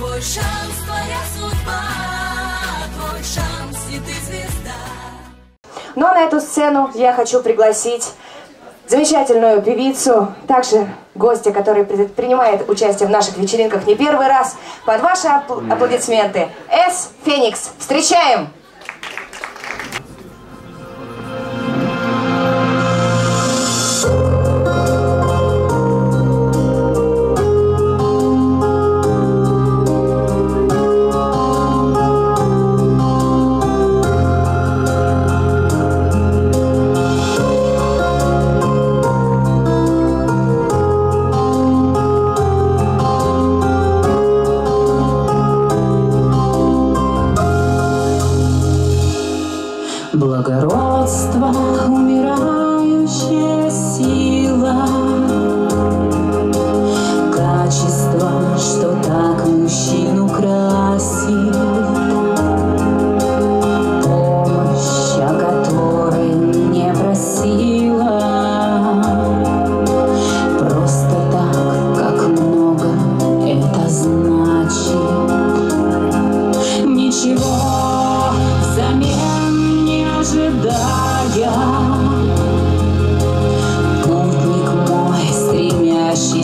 Твой шанс, твоя судьба, твой шанс, и ты звезда. Ну а на эту сцену я хочу пригласить замечательную певицу, также гостя, который при- принимает участие в наших вечеринках не первый раз. Под ваши апл- аплодисменты. С. Феникс. Встречаем! Что так мужчину красит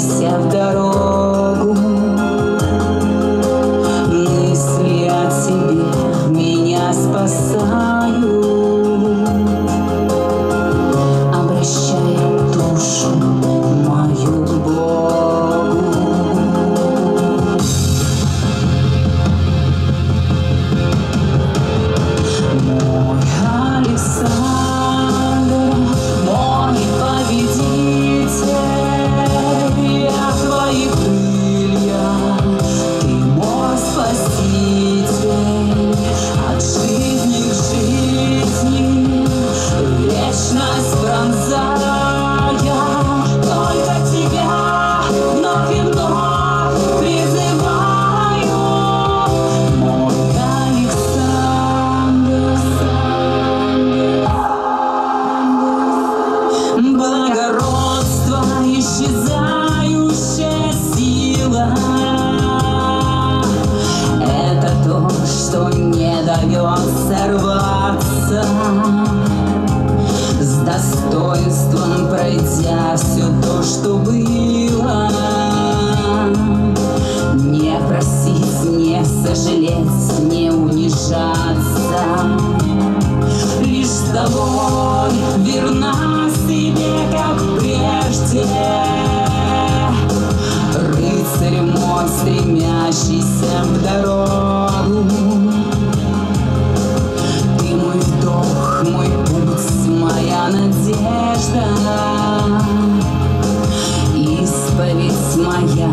стремящийся в просить, не сожалеть, не унижаться. Лишь с тобой верна себе, как прежде. Рыцарь мой, стремящийся в дорогу. Ты мой вдох, мой путь, моя надежда. Исповедь моя,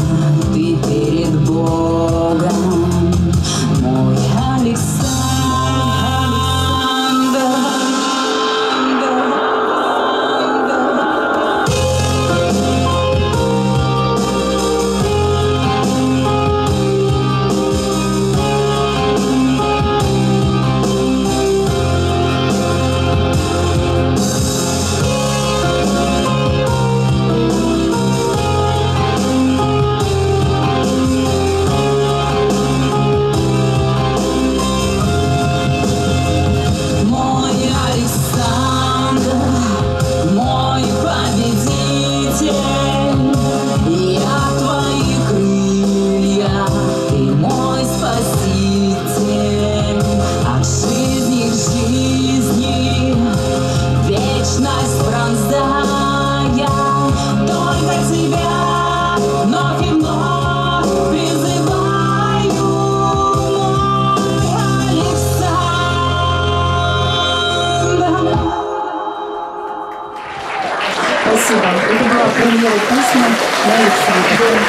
Спасибо. Это была премьера песни на Александре.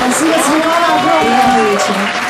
Спасибо, Светлана, огромное. Приятного вечера.